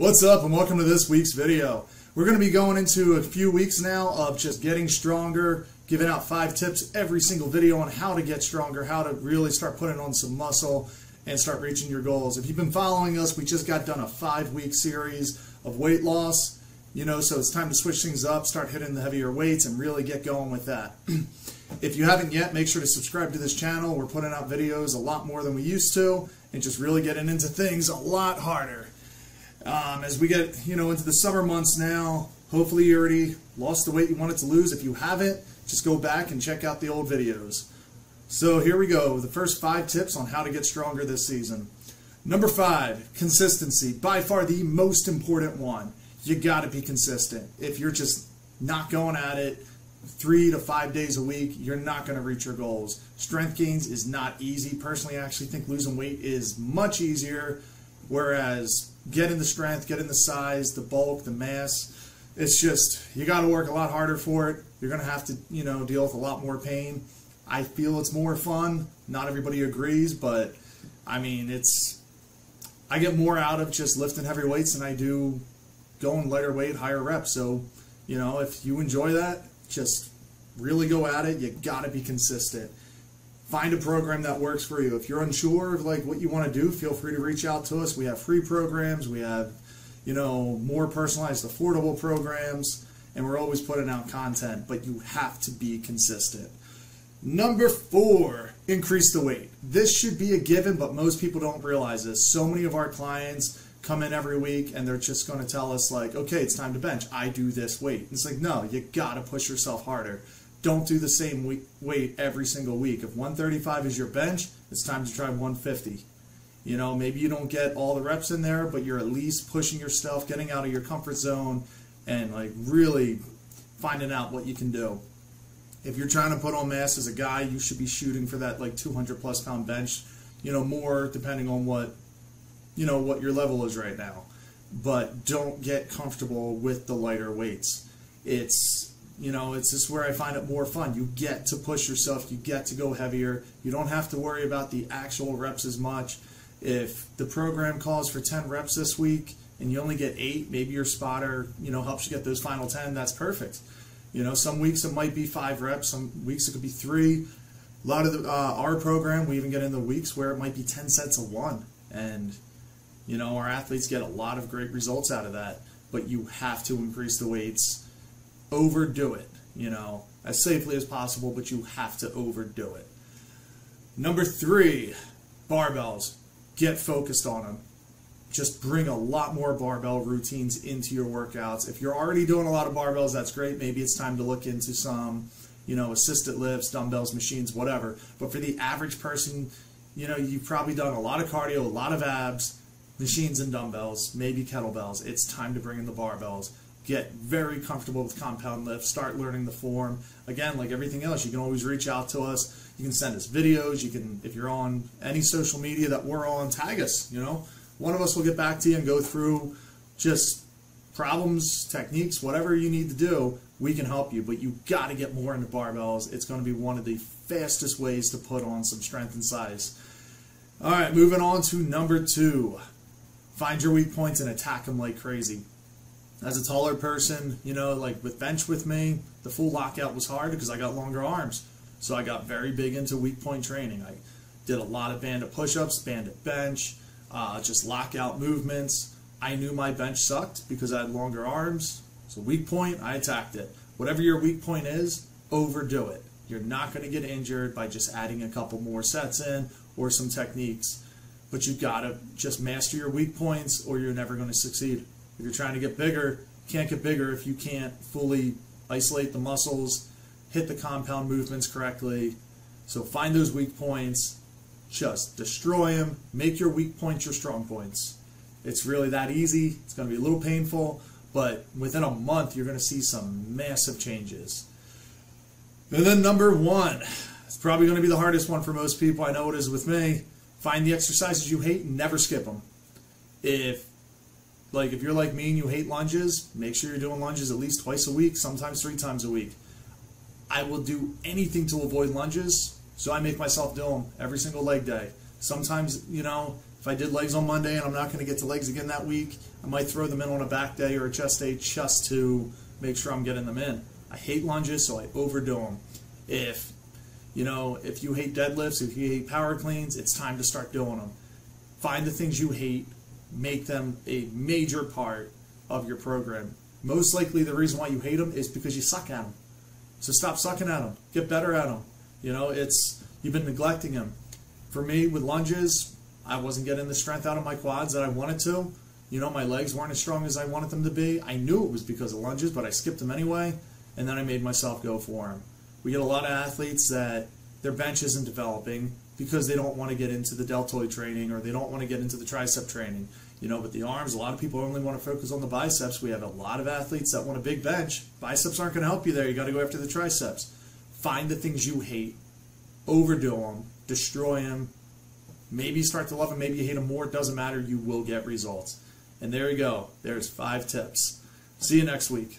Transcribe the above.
What's up and welcome to this week's video. We're going to be going into a few weeks now of just getting stronger, giving out five tips every single video on how to get stronger, how to really start putting on some muscle and start reaching your goals. If you've been following us, we just got done a five week series of weight loss, you know, so it's time to switch things up, start hitting the heavier weights and really get going with that. if you haven't yet, make sure to subscribe to this channel. We're putting out videos a lot more than we used to and just really getting into things a lot harder. Um, as we get, you know, into the summer months now, hopefully you already lost the weight you wanted to lose. If you haven't, just go back and check out the old videos. So here we go, the first five tips on how to get stronger this season. Number five, consistency. By far the most important one. You got to be consistent. If you're just not going at it three to five days a week, you're not going to reach your goals. Strength gains is not easy. Personally, I actually think losing weight is much easier, whereas getting the strength, getting the size, the bulk, the mass. It's just you got to work a lot harder for it. You're going to have to, you know, deal with a lot more pain. I feel it's more fun. Not everybody agrees, but I mean, it's I get more out of just lifting heavy weights than I do going lighter weight, higher reps. So, you know, if you enjoy that, just really go at it. You got to be consistent find a program that works for you. If you're unsure of like what you want to do, feel free to reach out to us. We have free programs. We have, you know, more personalized, affordable programs, and we're always putting out content. But you have to be consistent. Number four, increase the weight. This should be a given, but most people don't realize this. So many of our clients come in every week and they're just going to tell us like, okay, it's time to bench. I do this weight. It's like, no, you got to push yourself harder don't do the same weight every single week. If 135 is your bench, it's time to try 150. You know, maybe you don't get all the reps in there, but you're at least pushing yourself, getting out of your comfort zone, and like really finding out what you can do. If you're trying to put on mass as a guy, you should be shooting for that like 200 plus pound bench. You know, more depending on what you know what your level is right now. But don't get comfortable with the lighter weights. It's you know, it's just where I find it more fun. You get to push yourself, you get to go heavier. You don't have to worry about the actual reps as much. If the program calls for 10 reps this week and you only get eight, maybe your spotter, you know, helps you get those final 10, that's perfect. You know, some weeks it might be five reps, some weeks it could be three. A lot of the, uh, our program, we even get in the weeks where it might be 10 sets of one. And, you know, our athletes get a lot of great results out of that. But you have to increase the weights overdo it, you know, as safely as possible, but you have to overdo it. Number three, barbells. Get focused on them. Just bring a lot more barbell routines into your workouts. If you're already doing a lot of barbells, that's great. Maybe it's time to look into some, you know, assisted lifts, dumbbells, machines, whatever. But for the average person, you know, you've probably done a lot of cardio, a lot of abs, machines and dumbbells, maybe kettlebells. It's time to bring in the barbells get very comfortable with compound lifts, start learning the form. Again, like everything else, you can always reach out to us. You can send us videos. You can, if you're on any social media that we're on, tag us. You know, one of us will get back to you and go through just problems, techniques, whatever you need to do. We can help you, but you got to get more into barbells. It's going to be one of the fastest ways to put on some strength and size. All right, moving on to number two. Find your weak points and attack them like crazy as a taller person, you know, like with bench with me, the full lockout was hard because I got longer arms. So I got very big into weak point training. I did a lot of banded push-ups, banded bench, uh, just lockout movements. I knew my bench sucked because I had longer arms. So weak point, I attacked it. Whatever your weak point is, overdo it. You're not going to get injured by just adding a couple more sets in or some techniques. But you've got to just master your weak points or you're never going to succeed. If you're trying to get bigger, can't get bigger if you can't fully isolate the muscles, hit the compound movements correctly. So find those weak points, just destroy them, make your weak points your strong points. It's really that easy. It's going to be a little painful, but within a month, you're going to see some massive changes. And then number one, it's probably going to be the hardest one for most people. I know it is with me. Find the exercises you hate and never skip them. If like if you're like me and you hate lunges, make sure you're doing lunges at least twice a week, sometimes three times a week. I will do anything to avoid lunges, so I make myself do them every single leg day. Sometimes, you know, If I did legs on Monday and I'm not going to get to legs again that week, I might throw them in on a back day or a chest day just to make sure I'm getting them in. I hate lunges, so I overdo them. If you know, if you hate deadlifts, if you hate power cleans, it's time to start doing them. Find the things you hate, make them a major part of your program. Most likely, the reason why you hate them is because you suck at them. So stop sucking at them. Get better at them. You know, it's you've been neglecting them. For me, with lunges, I wasn't getting the strength out of my quads that I wanted to. You know, my legs weren't as strong as I wanted them to be. I knew it was because of lunges, but I skipped them anyway, and then I made myself go for them. We get a lot of athletes that their bench isn't developing because they don't want to get into the deltoid training or they don't want to get into the tricep training. You know, but the arms, a lot of people only want to focus on the biceps. We have a lot of athletes that want a big bench. Biceps aren't going to help you there. You got to go after the triceps. Find the things you hate, overdo them, destroy them. Maybe you start to love them, maybe you hate them more. It doesn't matter. You will get results. And there you go. There's five tips. See you next week.